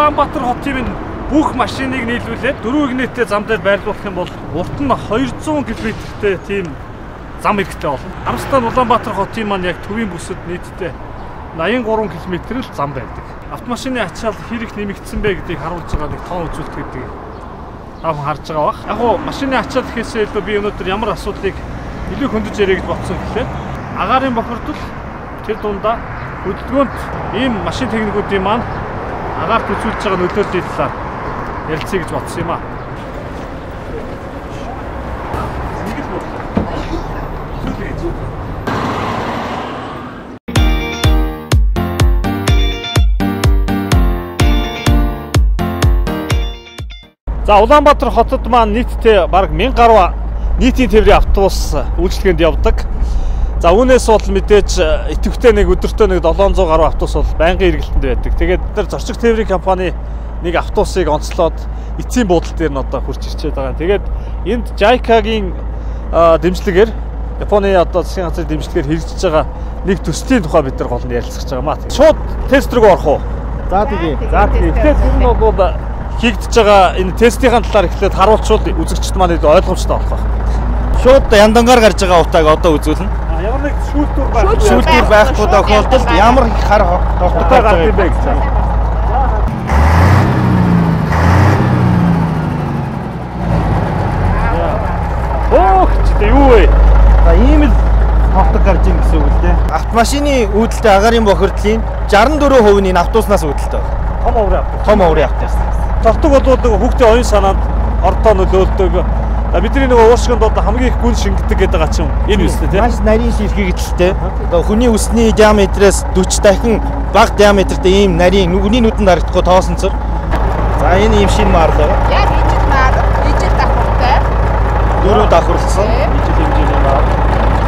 Улаанбаатар хотын бүх машиныг нийлүүлээд дөрвөн игнэттэй зам дээр байрлуулах юм бол урт нь 200 км-тэй тийм зам хэрэгтэй болно. Нь Улаанбаатар хотын маань яг төвийн бүсэд нийтдээ 83 км л зам байдаг. Автомашины ачаал хэрэг нэмэгдсэн бэ гэдгийг харуулж байгаа нэг тоон үзүүлэлт гэдэг тав харж байгаа бах. Яг уу машины ачаал гэхээсээ илүү би өнөөдөр ямар асуудлыг илүү хөндөж ярих гэж бодсон гэхлээр агаарын бохирдол тэр дундаа хөдөлгөөнд ийм машин техникүүдийн маань агаарт үзүүлж байгаа нөлөөллийн талаар ярилцъя гэж бодсон юм аа. За Улаанбаатар хотод маань нийтдээ бараг 1000 гаруй нийтийн тээврийн автобус үйлчлэгэнд явдаг. За үүнээс бол мэдээж идэвхтэй нэг өдөртөө нэг 700 гаруй автобус бол байнгын эргэлтэнд байдаг. Тэгээд бид нар зорчиг тээврийн компани нэг автобусыг онцлоод эцсийн буудлын дээр нь одоо хурж ирчээд байгаа. Тэгээд энд JICA-гийн дэмжлэгээр Японы одоо засгийн газрын дэмжлэгээр хэрэгжиж байгаа нэг төслийн тухай бид нар гол нь ярилцах байгаа маа. Шууд тест рүү орох уу? За тэгье. За тэгье. Тэгэхээр энэ нь бол хийгдэж байгаа энэ тестийн талаар эхлээд харуулчвал үзэгчд маань ойлгомжтой болох байна. Шууд яндангаар гарч байгаа утааг одоо үзүүлнэ. Ямар нэг шүүлтүүр байх. Шүүлтүүр байхгүй тохиолдолд ямар их хар тогттой гард юм бэ гэж байна. Ох, чи юу вэ? За ийм л тогтог гарч ийн гэсэн үг л дээ. Автомашины үүдэлтэй агаарын бохирдлын 64% нь автобуснаас үүдэлтэй байна. Том оврын автобус. Том оврын автобус. Тогтог бол нэг хүүхдийн оюун санаанд ордоо нөлөөлдөг. Бидний нөгөө ууршигнд одоо хамгийн их гүн шингэдэг гэдэг байгаа чинь энэ үстэй тийм. Маш нарийн ширхэг гэдэлтэй. Одоо хүний үсний диаметрээс 40 дахин бага диаметртэй ийм нарийн нүгний нүдэнд харагдахгүй тоосон цэр. За энэ ийм шин маар л байгаа. Яг ижил маар, ижил давхартай. Дөрөв давхарлсан. Ижил хэмжээний маа.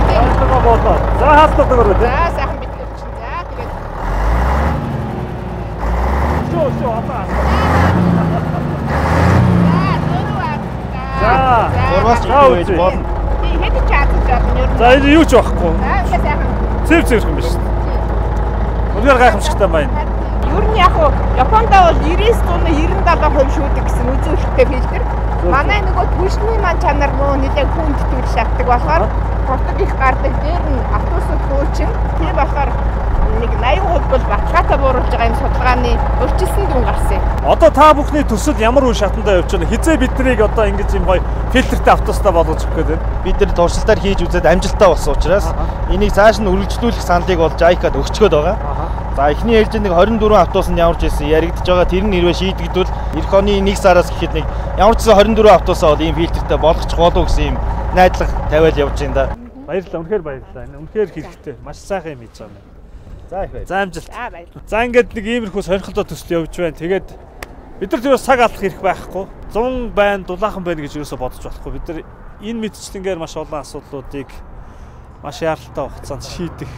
Хааснаа болоо. За хаалтаа дөрөв тийм. За сайхан битгэв чинь. За тэгээд Шоо шоо атаа. за дөрөв авсан. За. Гурваас ч илүү байж болно. Хэд ч чадчих жоо ер нь. За энэ юу ч байхгүй. За сайхан. Цэв цэвх юм биш. Үнээр гайхамшигтай байна. Ер нь яг уу Япондоо бол 99.97% шүүдэг гэсэн үзүүлэлттэй фильтр. Манай нөгөө түлшний маань чанар муу нэлээд хүнд төвл шатдаг болохоор хотод их гардаг дээр нь автобусууд хөөчин. Тийм болохоор нэг 80% бол баталгаатай бууруулж байгаа юм судалгааны урьдчилсан дүн гарсан юм. Одоо та бүхний төсөл ямар үе шатандаа явж байна? Хизээ биднийг одоо ингэж юм гоё фильтртэй автобустай болгож өгөх байна. Бид нар туршилтаар хийж үзээд амжилттай болсон учраас энийг цааш нь үргэлжлүүлэх сандыг бол JICA-д өгчгөөд байгаа. За эхний ээлжид нэг 24 автобусанд явж ирсэн яригдж байгаа тэр нь хэрвээ шийдэгдвэл эх оны 1 сараас гэхэд нэг ямар ч 24 автобусаа бол ийм фильтртэй болгочих болов гэсэн юм найдлага тавиал явж байна да. Баярлалаа. Үнэхээр баярлалаа. Үнэхээр хэрэгтэй. Маш сайхан юм хийж байгаа юм. За их бай. За амжилт. За баярлалаа. За ингээд нэг иймэрхүү сонирхолтой төсөл явж байна. Тэгээд бид нар тэрс цаг алдах хэрэг байхгүй. 100 байна, дулаахан байна гэж юусоо бодож болохгүй. Бид нар энэ мэдчилгээр маш олон асуудлуудыг маш яаралтай хугацаанд шийдэх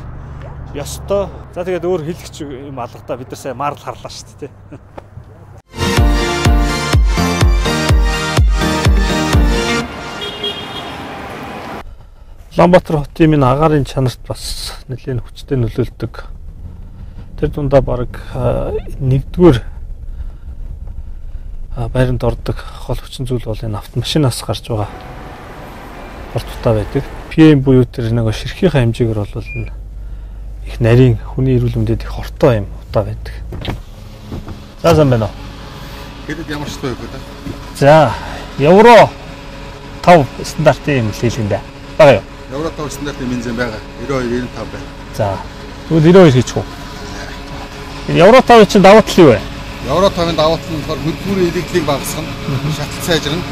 ёстой. За тэгээд өөр хэлэх юм алгадаа бид нар сая марл харлаа шүү дээ. Улаанбаатар хотын минь агаарын чанарт бас нэлээд хүчтэй нөлөөлдөг. Тэр дундаа баг нэгдүгээр байранд ордог хол хүчин зүйл бол энэ автомашинаас гарч байгаа болтутай байдаг. PM буюу тэр нэг ширхийнхаа хэмжээгээр бол энэ их нарийн хүний эрүүл мэндэд их хортой юм утаа байдаг. За сайн байна уу? Хэрэд ямар ч өгөх үү? За евро 5 стандартын юм хэлэн дээ. Бага юу? Евро тоо стандартын бензин байгаа. 92 95 байна. За. Тэгвэл 92 хийчих үү? Евро 5 чинь давуу тал юу вэ? Евро 5-ын давуу тал нь болохоор хөдөлгүүрийн илэгдлийг багасгана. Шатал сайжрна.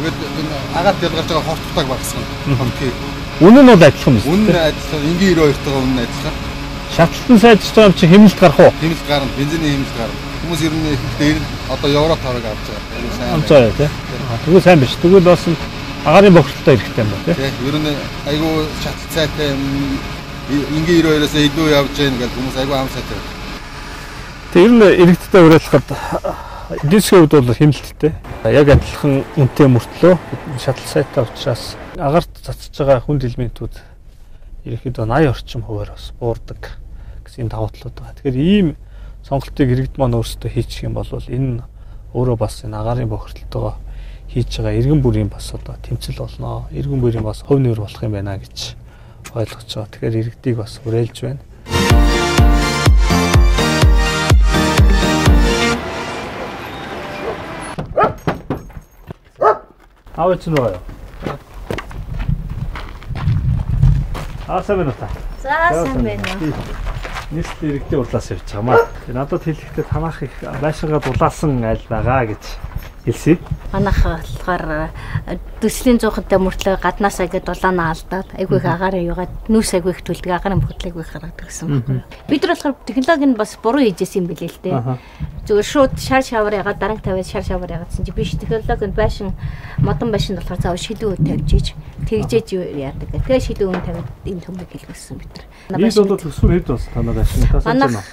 Тэгээд энэ агаад ялгарч байгаа хортогтойг багасгана. Хортгийг. Үнэн нь бол адилхан биз? Үнэн адилхан. Энгийн 92-тойгоо үнэн адилхан. Шатлалтан сайжирч байгаа юм чи хэмнэлт гарах уу? Хэмнэлт гарна, бензиний хэмнэлт гарна. Хүмүүс ер нь их дээр нь одоо евро 5-ыг авч байгаа. Байна. Амцаа тий. Тэгвэл сайн биш. Тэгвэл бас агаарын бохирдолтой хэрэгтэй юм байна тий. Ер нь айгүй шатал сайтай м, энгийн 92-оос илүү явж гэн гэж хүмүүс айгүй ам сайтай. Тэр нь иргэдтэй уриалахад диск хувьд бол хэмнэлттэй. Яг адилхан үнэтэй мөртлөө шатал сайтай учраас агарт цацж байгаа хүнд элементүүд ерөнхийдөө 80 орчим хувиар бас буурдаг гэсэн юм давуу талууд байгаа. Тэгэхээр ийм сонголтыг иргэд маань өөрсдөө хийчих юм бол энэ өөрөө бас энэ агаарын бохирдолтойгоо хийж байгаа иргэн бүрийн бас одоо тэмцэл болно. Иргэн бүрийн бас хувь нэр болох юм байна гэж ойлгож байгаа. Тэгэхээр иргэдийг бас хүрээлж байна. Аав чинь байна. Аа сайн байна уу та? За сайн байна. Нийслэл иргэдийн урлаас явж байгаа маа. Надад хэлэхдээ танах их байшингаа дулаасан айл байгаа гэж хэлсэн. Манайх болохоор төслийн зуухтай мөртлөө гаднаасаа гээд дулаанаа алдаад айгүй их агаараа югаад нүүс айгүй их төлдөг агарын бүтлэг их гаргадаг гэсэн байна. Бид нар болохоор технологи нь бас буруу хийжсэн юм билээ л дээ. Зүгээр шууд шар шавар ягаад даранг тавиад шар шавар ягаадсан чи биш технологи нь байшин модон байшин болохоор цаав шилүү тавьж ийж тэгжээж яадаг. Тэгээ шилүү үн тавиад энэ төмөг хэлгэсэн бид нар. Нийт бол төсвөр хэд бас танаа байшинтаас Манайх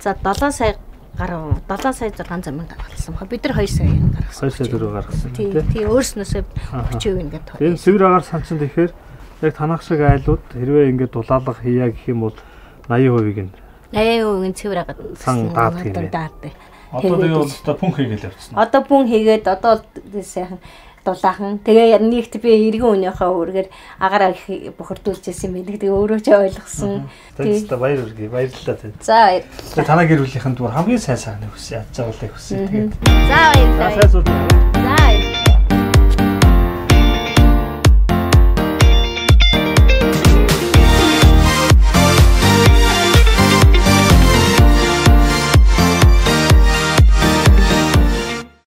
за 7 сая гаруй 7 сая 600 мянга гаргасан ба бид нар 2 сая гаргасан. 2 сая төгрөг гаргасан тий. Тий өөрснөөсөө 30% ингээд тоо. Энэ цэвэр агаар санчин тэгэхээр яг танах шиг айлууд хэрвээ ингээд дулаалга хийя гэх юм бол 80% нь 80% цэвэр агаад сан даад юм. Одоо тэгээ бол одоо пүн хийгээл явчихсан. Одоо пүн хийгээд одоо сайхан дулаахан. Тэгээ нэгт би эргэн үнийхээ үргээр агаараа бохирдуулж ирсэн юм байна. Тэгээ өөрөө ч ойлгосон. Тэгээд баяр үргээ баярлалаа тань. За баяр. Тэгээ танаа гэр бүлийнхэн дүүр хамгийн сайн сайн хүсье. Ядж байгаа хүсье. Тэгээд. За баярлалаа. Сайн сууд.